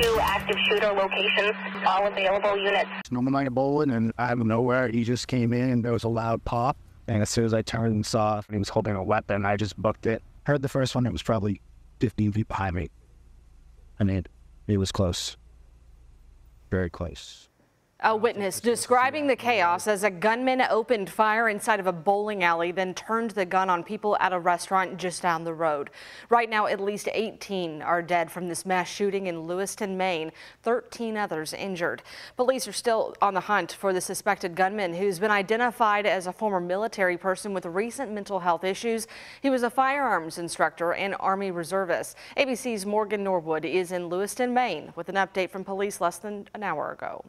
two active shooter locations, all available units. Normal night of bowling, and out of nowhere, he just came in, and there was a loud pop. And as soon as I turned and saw he was holding a weapon, I just booked it. Heard the first one, it was probably 15 feet behind me. And mean, it was close. Very close. A witness describing the chaos as a gunman opened fire inside of a bowling alley, then turned the gun on people at a restaurant just down the road. Right now, at least 18 are dead from this mass shooting in Lewiston, Maine, 13 others injured. Police are still on the hunt for the suspected gunman who's been identified as a former military person with recent mental health issues. He was a firearms instructor and Army reservist. ABC's Morgan Norwood is in Lewiston, Maine with an update from police less than an hour ago.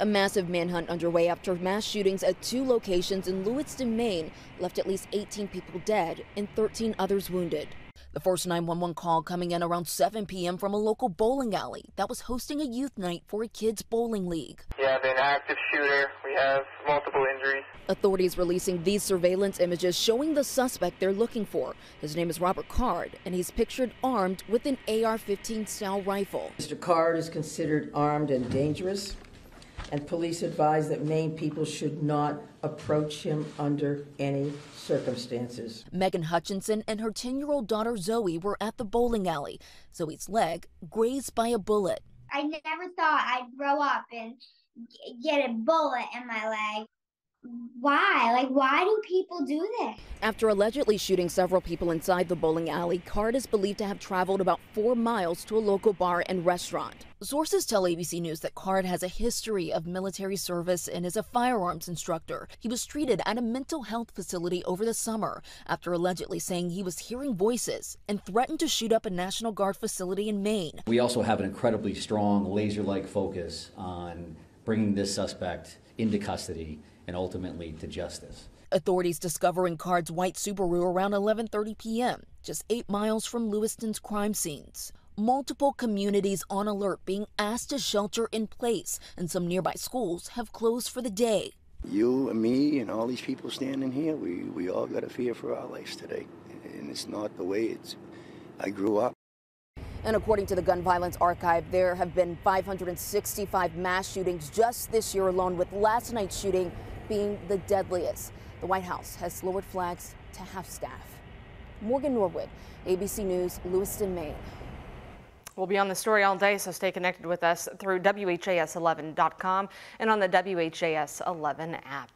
A massive manhunt underway after mass shootings at two locations in Lewiston, Maine left at least 18 people dead and 13 others wounded. The first 911 call coming in around 7 p.m. from a local bowling alley that was hosting a youth night for a kids bowling league. We have an active shooter. We have multiple injuries. Authorities releasing these surveillance images showing the suspect they're looking for. His name is Robert Card, and he's pictured armed with an AR-15 style rifle. Mr. Card is considered armed and dangerous and police advised that Maine people should not approach him under any circumstances. Megan Hutchinson and her 10 year old daughter Zoe were at the bowling alley. Zoe's leg grazed by a bullet. I never thought I'd grow up and get a bullet in my leg why? Like, why do people do this? After allegedly shooting several people inside the bowling alley, Card is believed to have traveled about four miles to a local bar and restaurant. Sources tell ABC News that Card has a history of military service and is a firearms instructor. He was treated at a mental health facility over the summer after allegedly saying he was hearing voices and threatened to shoot up a National Guard facility in Maine. We also have an incredibly strong laser like focus on bringing this suspect into custody and ultimately to justice. Authorities discovering Card's white Subaru around 11:30 p.m., just 8 miles from Lewiston's crime scenes. Multiple communities on alert being asked to shelter in place, and some nearby schools have closed for the day. You and me and all these people standing here, we, we all got a fear for our lives today. And it's not the way it's I grew up. And according to the Gun Violence Archive, there have been 565 mass shootings just this year alone, with last night's shooting being the deadliest. The White House has lowered flags to half staff. Morgan Norwood, ABC News, Lewiston, Maine. We'll be on the story all day, so stay connected with us through WHAS11.com and on the WHAS 11 app.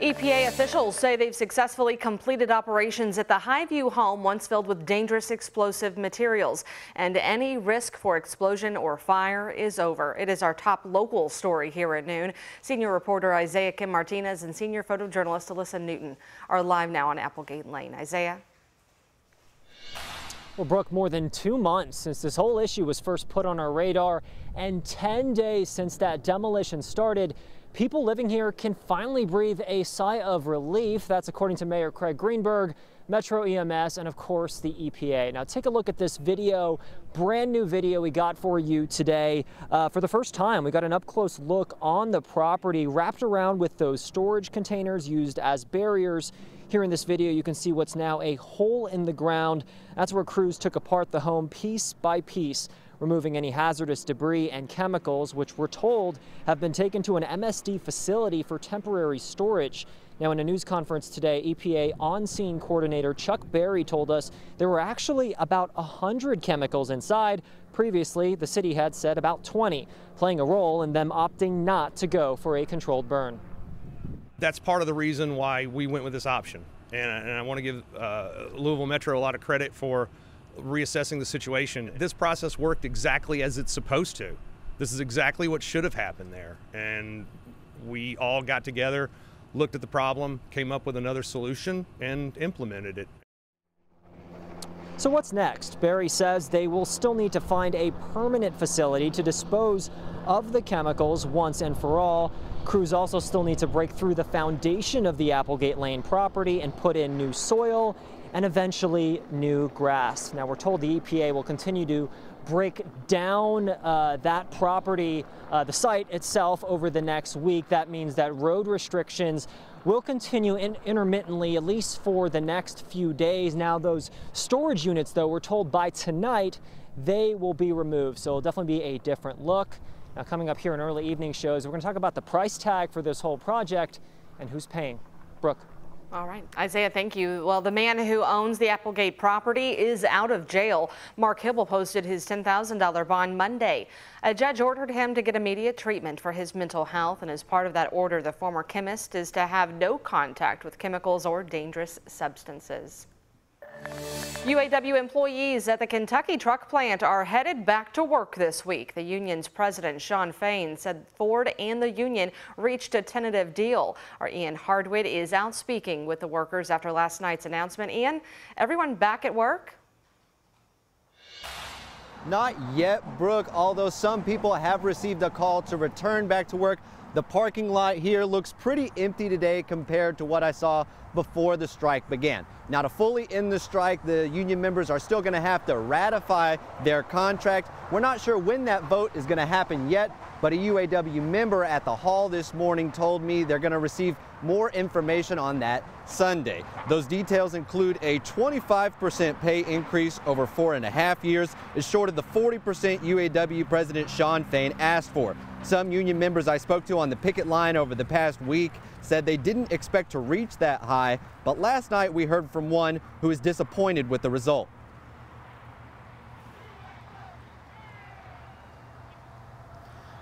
EPA officials say they've successfully completed operations at the Highview home once filled with dangerous explosive materials, and any risk for explosion or fire is over. It is our top local story here at noon. Senior reporter Isaiah Kim Martinez and senior photojournalist Alyssa Newton are live now on Applegate Lane. Isaiah? Well, Brooke, more than two months since this whole issue was first put on our radar and 10 days since that demolition started, people living here can finally breathe a sigh of relief. That's according to Mayor Craig Greenberg, Metro EMS, and of course the EPA. Now take a look at this video, brand new video we got for you today. Uh, for the first time, we got an up close look on the property wrapped around with those storage containers used as barriers. Here in this video, you can see what's now a hole in the ground. That's where crews took apart the home piece by piece removing any hazardous debris and chemicals, which we're told have been taken to an MSD facility for temporary storage. Now, in a news conference today, EPA on-scene coordinator Chuck Berry told us there were actually about 100 chemicals inside. Previously, the city had said about 20, playing a role in them opting not to go for a controlled burn. That's part of the reason why we went with this option. And, and I want to give uh, Louisville Metro a lot of credit for reassessing the situation. This process worked exactly as it's supposed to. This is exactly what should have happened there. And we all got together, looked at the problem, came up with another solution, and implemented it. So what's next? Berry says they will still need to find a permanent facility to dispose of the chemicals once and for all. Crews also still need to break through the foundation of the Applegate Lane property and put in new soil and eventually new grass. Now we're told the EPA will continue to break down uh, that property, uh, the site itself over the next week. That means that road restrictions will continue in intermittently, at least for the next few days. Now those storage units, though, we're told by tonight they will be removed. So it'll definitely be a different look. Now, coming up here in early evening shows, we're going to talk about the price tag for this whole project and who's paying. Brooke. All right. Isaiah, thank you. Well, the man who owns the Applegate property is out of jail. Mark Hibble posted his $10,000 bond Monday. A judge ordered him to get immediate treatment for his mental health, and as part of that order, the former chemist is to have no contact with chemicals or dangerous substances. UAW employees at the Kentucky truck plant are headed back to work this week. The union's president, Shawn Fain, said Ford and the union reached a tentative deal. Our Ian Hardwitt is out speaking with the workers after last night's announcement. Ian, everyone back at work? Not yet, Brooke, although some people have received a call to return back to work. The parking lot here looks pretty empty today compared to what I saw before the strike began. Now to fully end the strike, the union members are still going to have to ratify their contract. We're not sure when that vote is going to happen yet, but a UAW member at the hall this morning told me they're going to receive more information on that Sunday. Those details include a 25% pay increase over four and a half years, is short of the 40% UAW President Shawn Fain asked for. Some union members I spoke to on the picket line over the past week said they didn't expect to reach that high, but last night we heard from one who is disappointed with the result.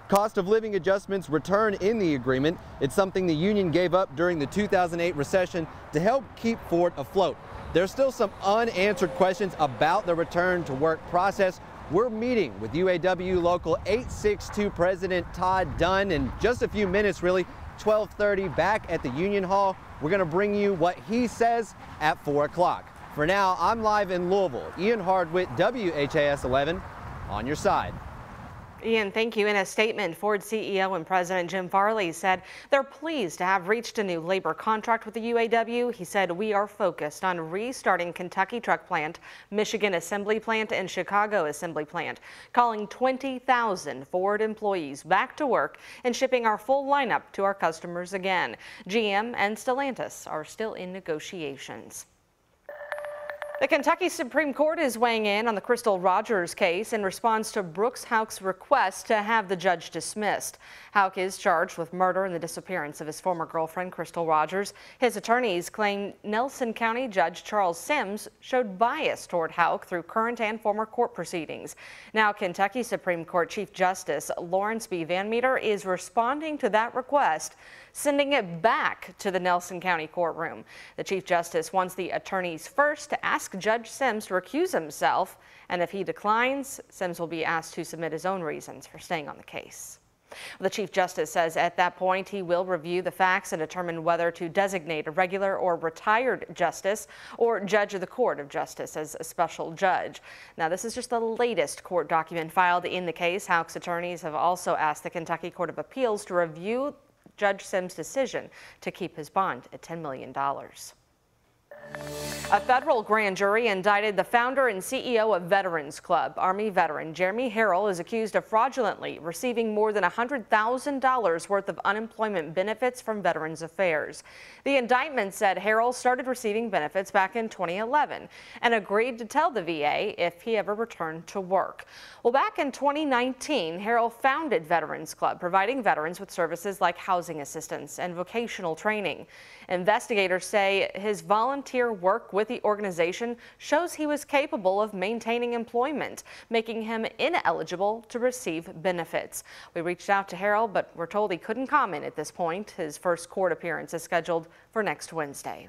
Cost of living adjustments return in the agreement. It's something the union gave up during the 2008 recession to help keep Ford afloat. There's still some unanswered questions about the return to work process. We're meeting with UAW Local 862 President Todd Dunn in just a few minutes, really, 1230 back at the Union Hall. We're going to bring you what he says at 4 o'clock. For now, I'm live in Louisville. Ian Hardwitt, WHAS 11, on your side. Ian, thank you. In a statement, Ford CEO and President Jim Farley said they're pleased to have reached a new labor contract with the UAW. He said, We are focused on restarting Kentucky truck plant, Michigan assembly plant, and Chicago assembly plant, calling 20,000 Ford employees back to work and shipping our full lineup to our customers again. GM and Stellantis are still in negotiations. The Kentucky Supreme Court is weighing in on the Crystal Rogers case in response to Brooks Houck's request to have the judge dismissed. Houck is charged with murder and the disappearance of his former girlfriend, Crystal Rogers. His attorneys claim Nelson County Judge Charles Simms showed bias toward Houck through current and former court proceedings. Now, Kentucky Supreme Court Chief Justice Lawrence B. Van Meter is responding to that request sending it back to the Nelson County courtroom. The Chief Justice wants the attorneys first to ask Judge Simms to recuse himself, and if he declines, Simms will be asked to submit his own reasons for staying on the case. The Chief Justice says at that point he will review the facts and determine whether to designate a regular or retired justice or judge of the Court of Justice as a special judge. Now, this is just the latest court document filed in the case. Houck's attorneys have also asked the Kentucky Court of Appeals to review Judge Simms' decision to keep his bond at $10 million. A federal grand jury indicted the founder and CEO of Veterans Club. Army veteran Jeremy Harrell is accused of fraudulently receiving more than $100,000 worth of unemployment benefits from Veterans Affairs. The indictment said Harrell started receiving benefits back in 2011 and agreed to tell the VA if he ever returned to work. Well, back in 2019, Harrell founded Veterans Club, providing veterans with services like housing assistance and vocational training. Investigators say his volunteer work with the organization shows he was capable of maintaining employment, making him ineligible to receive benefits. We reached out to Harrell, but we're told he couldn't comment at this point. His first court appearance is scheduled for next Wednesday.